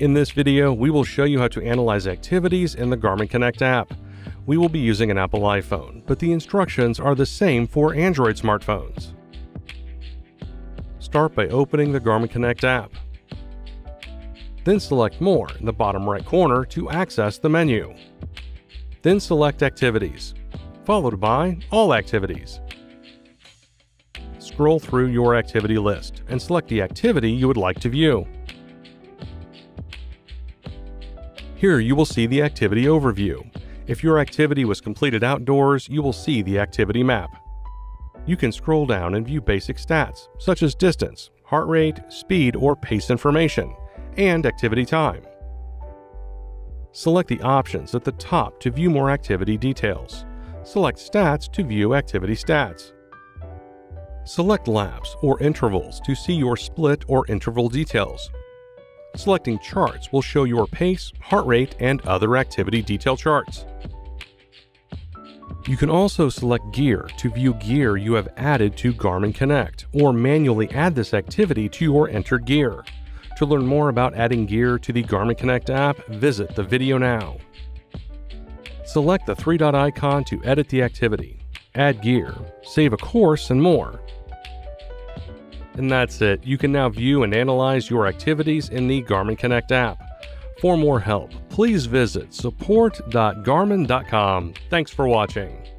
In this video, we will show you how to analyze activities in the Garmin Connect app. We will be using an Apple iPhone, but the instructions are the same for Android smartphones. Start by opening the Garmin Connect app. Then select More in the bottom right corner to access the menu. Then select Activities, followed by All Activities. Scroll through your activity list and select the activity you would like to view. Here you will see the activity overview. If your activity was completed outdoors, you will see the activity map. You can scroll down and view basic stats, such as distance, heart rate, speed, or pace information, and activity time. Select the options at the top to view more activity details. Select Stats to view activity stats. Select Laps or Intervals to see your split or interval details. Selecting charts will show your pace, heart rate, and other activity detail charts. You can also select Gear to view gear you have added to Garmin Connect, or manually add this activity to your entered gear. To learn more about adding gear to the Garmin Connect app, visit the video now. Select the three dot icon to edit the activity, add gear, save a course, and more. And that's it. You can now view and analyze your activities in the Garmin Connect app. For more help, please visit support.garmin.com. Thanks for watching.